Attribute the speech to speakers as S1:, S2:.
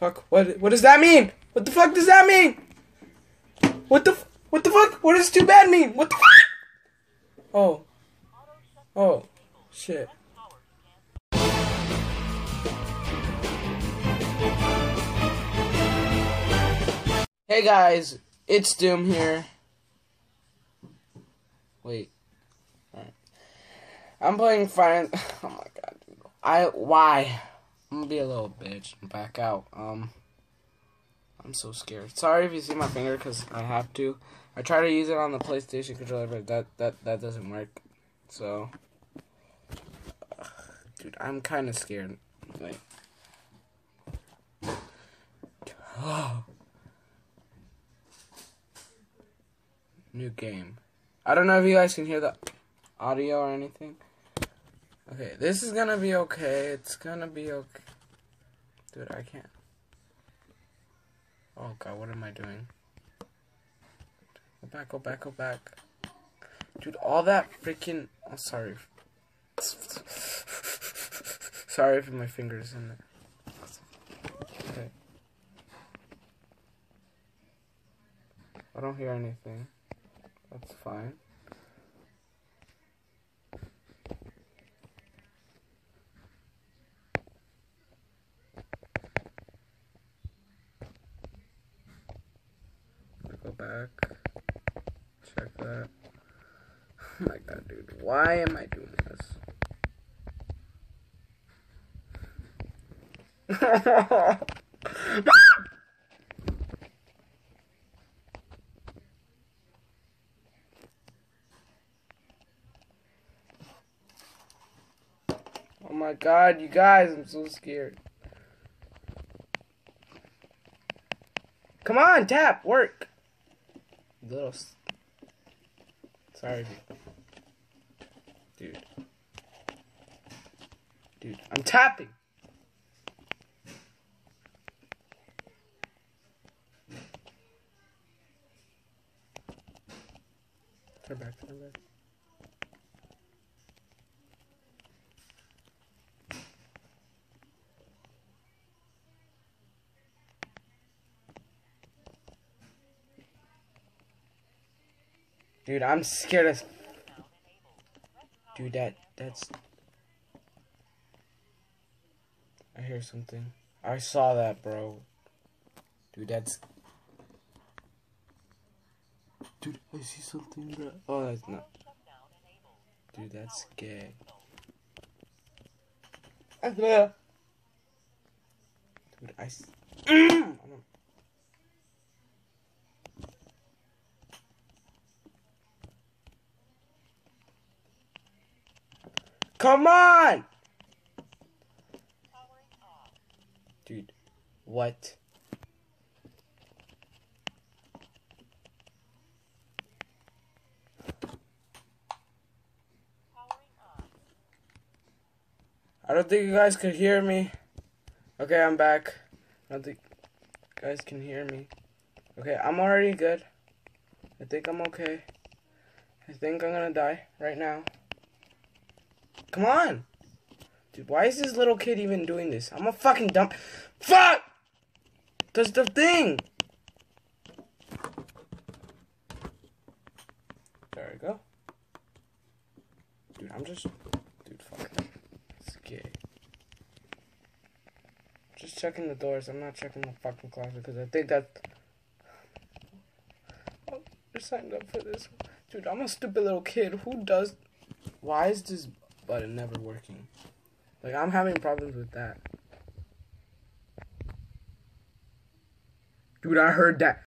S1: fuck? What what does that mean? What the fuck does that mean? What the what the fuck? What does too bad mean? What the fuck? Oh. Oh. Shit. Hey guys, it's Doom here. Wait. I'm playing Fire. Oh my god, dude. I why? I'm gonna be a little bitch and back out. Um, I'm so scared. Sorry if you see my finger, cause I have to. I try to use it on the PlayStation controller, but that that that doesn't work. So, Ugh, dude, I'm kind of scared. Wait. New game. I don't know if you guys can hear the audio or anything. Okay, this is gonna be okay. It's gonna be okay. Dude, I can't. Oh god, what am I doing? Go back, go back, go back. Dude, all that freaking. Oh, sorry. sorry if my fingers in there. Okay. I don't hear anything. That's fine. Go back. Check that. Oh my god, dude. Why am I doing this? Oh my god, you guys, I'm so scared. Come on, tap, work. Little. Sorry, dude. Dude, I'm tapping. Turn back, turn back. Dude, I'm scared as. Dude, that that's. I hear something. I saw that, bro. Dude, that's. Dude, I see something, bro. Oh, that's not. Dude, that's gay. Dude, I. s- I don't- Come on! Dude, what? I don't think you guys could hear me. Okay, I'm back. I don't think you guys can hear me. Okay, I'm already good. I think I'm okay. I think I'm gonna die right now. Come on! Dude, why is this little kid even doing this? I'm a fucking dump. Fuck! That's the thing! There we go. Dude, I'm just. Dude, fuck. It's gay. Just checking the doors. I'm not checking the fucking closet because I think that. Oh, you're signed up for this. Dude, I'm a stupid little kid. Who does. Why is this button never working? Like, I'm having problems with that. Dude, I heard that.